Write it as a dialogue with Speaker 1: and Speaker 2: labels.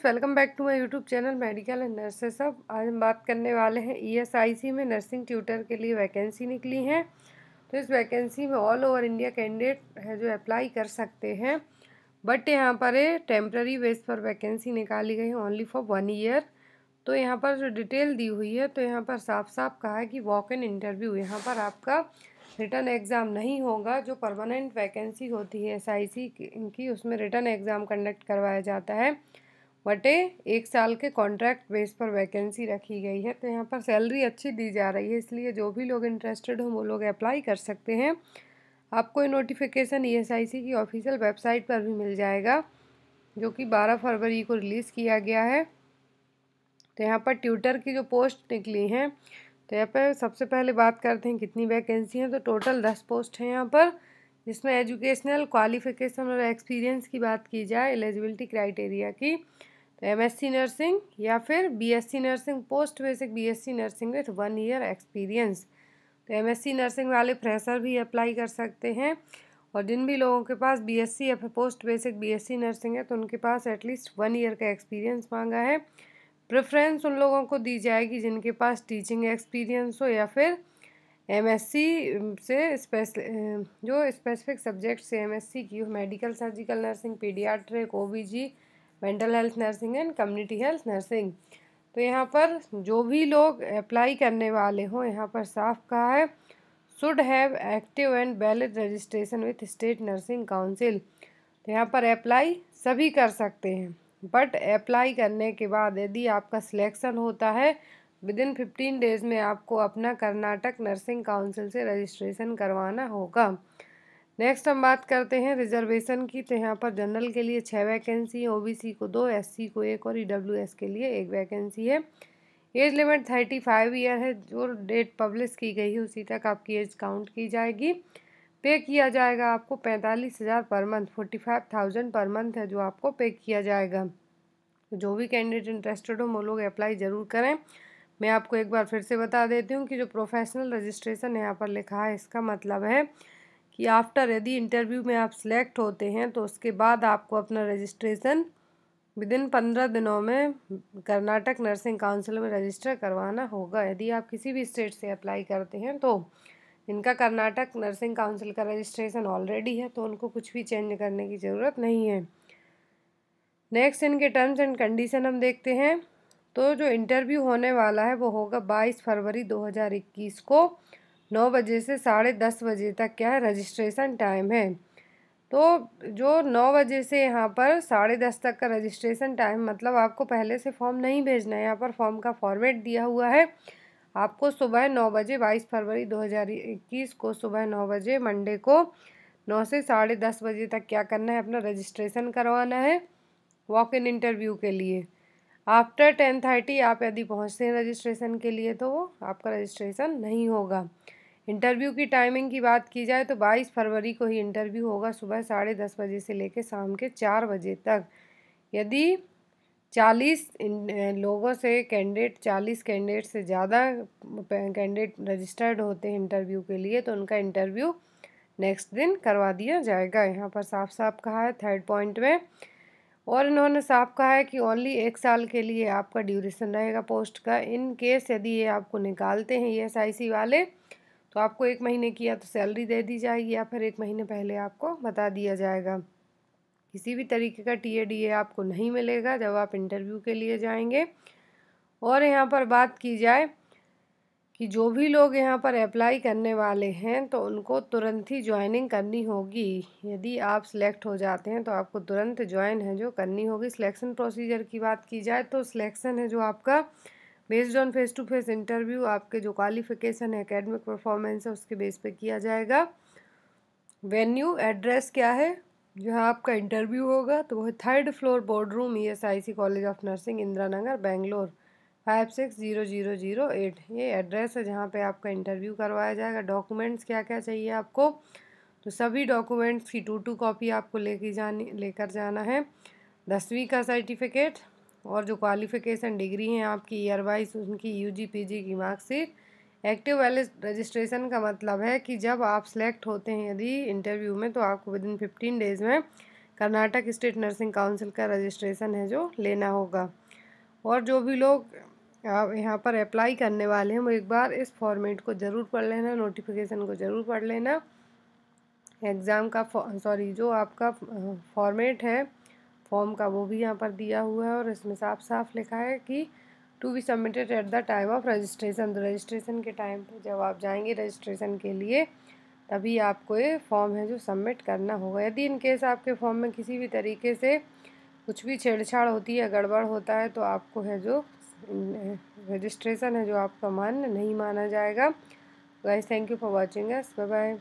Speaker 1: Friends, welcome back to my YouTube channel, medical and nurses अब आज हम बात करने वाले हैं ईएसआईसी e में नर्सिंग ट्यूटर के लिए वैकेंसी निकली है। तो इस वैकेंसी में ऑल ओवर इंडिया कैंडिडेट है जो अप्लाई कर सकते हैं। बट यहाँ पर टेम्प्ररी बेस पर वैकेंसी निकाली गई है ओनली फॉर वन ईयर। तो यहाँ पर जो डिटेल दी हुई है तो यहाँ पर साफ़ साफ़ कहा है कि वॉक इन इंटरव्यू, यहाँ पर आपका रिटर्न एग्ज़ाम नहीं होगा, जो परमानेंट वैकेंसी होती है एसआईसी की उसमें रिटर्न एग्ज़ाम कंडक्ट करवाया जाता है। बटे एक साल के कॉन्ट्रैक्ट बेस पर वैकेंसी रखी गई है तो यहाँ पर सैलरी अच्छी दी जा रही है, इसलिए जो भी लोग इंटरेस्टेड हों, वो लोग अप्लाई कर सकते हैं। आपको ये नोटिफिकेशन ईएसआईसी की ऑफिशियल वेबसाइट पर भी मिल जाएगा, जो कि 12 फरवरी को रिलीज़ किया गया है। तो यहाँ पर ट्यूटर की जो पोस्ट निकली हैं तो यहाँ पर सबसे पहले बात करते हैं कितनी वैकेंसी हैं तो टोटल दस पोस्ट हैं यहाँ पर, जिसमें एजुकेशनल क्वालिफिकेशन और एक्सपीरियंस की बात की जाए एलिजिबिलिटी क्राइटेरिया की। तो एमएससी नर्सिंग या फिर BSc nursing post basic BSc nursing with one year experience तो एमएससी नर्सिंग वाले फ्रेशर भी अप्लाई कर सकते हैं और जिन भी लोगों के पास बीएससी या फिर पोस्ट बेसिक बीएससी नर्सिंग है तो उनके पास एटलीस्ट वन ईयर का एक्सपीरियंस मांगा है। प्रेफरेंस उन लोगों को दी जाएगी जिनके पास टीचिंग एक्सपीरियंस हो या फिर एमएससी से स्पेस जो स्पेसिफिक सब्जेक्ट से एमएससी की हो medical surgical nursing paediatric OBG mental health nursing and community health nursing तो यहाँ पर जो भी लोग अप्लाई करने वाले हों, यहाँ पर साफ़ कहा है should have active and valid registration with state nursing council तो यहाँ पर अप्लाई सभी कर सकते हैं बट अप्लाई करने के बाद यदि आपका सिलेक्शन होता है विद इन फिफ्टीन डेज़ में आपको अपना कर्नाटक नर्सिंग काउंसिल से रजिस्ट्रेशन करवाना होगा। नेक्स्ट हम बात करते हैं रिजर्वेशन की। तो यहाँ पर जनरल के लिए छः वैकेंसी है। ओबीसी को दो एससी को एक और ईडब्ल्यूएस के लिए एक वैकेंसी है। Age limit thirty five year है। जो डेट पब्लिश की गई है, उसी तक आपकी एज काउंट की जाएगी। पे किया जाएगा आपको पैंतालीस हज़ार per month forty five thousand per month है जो आपको पे किया जाएगा। जो भी कैंडिडेट इंटरेस्टेड हो, वो लोग अप्लाई ज़रूर करें। मैं आपको एक बार फिर से बता देती हूँ कि जो प्रोफेशनल रजिस्ट्रेशन यहाँ पर लिखा है, इसका मतलब है कि आफ्टर यदि इंटरव्यू में आप सिलेक्ट होते हैं तो उसके बाद आपको अपना रजिस्ट्रेशन विद इन पंद्रह दिनों में कर्नाटक नर्सिंग काउंसिल में रजिस्टर करवाना होगा। यदि आप किसी भी स्टेट से अप्लाई करते हैं तो इनका कर्नाटक नर्सिंग काउंसिल का रजिस्ट्रेशन ऑलरेडी है तो उनको कुछ भी चेंज करने की ज़रूरत नहीं है। नेक्स्ट इनके टर्म्स एंड कंडीशन हम देखते हैं। तो जो इंटरव्यू होने वाला है, वो होगा बाईस फरवरी 2021 को। नौ बजे से साढ़े दस बजे तक क्या है रजिस्ट्रेशन टाइम है? तो जो नौ बजे से यहाँ पर साढ़े दस तक का रजिस्ट्रेशन टाइम मतलब आपको पहले से फॉर्म नहीं भेजना है। यहाँ पर फॉर्म का फॉर्मेट दिया हुआ है। आपको सुबह नौ बजे बाईस फरवरी दो हज़ार इक्कीस को सुबह नौ बजे मंडे को नौ से साढ़े दस बजे तक क्या करना है? अपना रजिस्ट्रेशन करवाना है। वॉक इन इंटरव्यू के लिए। आफ्टर टेन थर्टी आप यदि पहुँचते हैं रजिस्ट्रेशन के लिए तो वो आपका रजिस्ट्रेशन नहीं होगा। इंटरव्यू की टाइमिंग की बात की जाए तो बाईस फरवरी को ही इंटरव्यू होगा सुबह साढ़े दस बजे से लेकर शाम के चार बजे तक। यदि चालीस लोगों से कैंडिडेट, चालीस कैंडिडेट से ज़्यादा कैंडिडेट रजिस्टर्ड होते हैं इंटरव्यू के लिए तो उनका इंटरव्यू नेक्स्ट दिन करवा दिया जाएगा। यहाँ पर साफ़ साफ़ कहा है, थर्ड पॉइंट में, और इन्होंने साफ़ कहा है कि ओनली एक साल के लिए आपका ड्यूरेशन रहेगा पोस्ट का। इन केस यदि ये आपको निकालते हैं ई एस वाले तो आपको एक महीने की या तो सैलरी दे दी जाएगी या फिर एक महीने पहले आपको बता दिया जाएगा। किसी भी तरीके का टी ए डी ए आपको नहीं मिलेगा जब आप इंटरव्यू के लिए जाएँगे। और यहाँ पर बात की जाए कि जो भी लोग यहाँ पर अप्लाई करने वाले हैं तो उनको तुरंत ही ज्वाइनिंग करनी होगी। यदि आप सिलेक्ट हो जाते हैं तो आपको तुरंत ज्वाइन है जो करनी होगी। सिलेक्शन प्रोसीजर की बात की जाए तो सिलेक्शन है जो आपका based on face to face interview आपके जो क्वालिफिकेशन है एकेडमिक परफॉर्मेंस है, उसके बेस पे किया जाएगा। वेन्यू एड्रेस क्या है? जहाँ आपका इंटरव्यू होगा तो वह third floor board room E S I C college of nursing Indira Nagar Bangalore. Five six zero zero zero eight ये एड्रेस है जहाँ पे आपका इंटरव्यू करवाया जाएगा। डॉक्यूमेंट्स क्या क्या चाहिए आपको? तो सभी डॉक्यूमेंट्स की टू टू कॉपी आपको लेके जानी, लेकर जाना है। दसवीं का सर्टिफिकेट और जो क्वालिफ़िकेशन डिग्री हैं आपकी ईयर वाइज उनकी यू जी पी जी की मार्कशीट एक्टिव वैलिड रजिस्ट्रेशन का मतलब है कि जब आप सेलेक्ट होते हैं यदि इंटरव्यू में तो आपको विद इन फिफ्टीन डेज़ में कर्नाटक स्टेट नर्सिंग काउंसिल का रजिस्ट्रेशन है जो लेना होगा। और जो भी लोग यहाँ पर अप्लाई करने वाले हैं, वो एक बार इस फॉर्मेट को ज़रूर पढ़ लेना नोटिफिकेशन को ज़रूर पढ़ लेना। एग्ज़ाम का सॉरी जो आपका फॉर्मेट है फॉर्म का वो भी यहाँ पर दिया हुआ है और इसमें साफ़ साफ़ लिखा है कि to be submitted at the time of registration तो रजिस्ट्रेशन के टाइम पर जब आप जाएँगे रजिस्ट्रेशन के लिए, तभी आपको ये फॉर्म है जो सबमिट करना होगा। यदि इन केस आपके फॉर्म में किसी भी तरीके से कुछ भी छेड़छाड़ होती है, गड़बड़ होता है तो आपको है जो रजिस्ट्रेशन है जो आपका मान्य नहीं माना जाएगा। Guys thank you for watching bye bye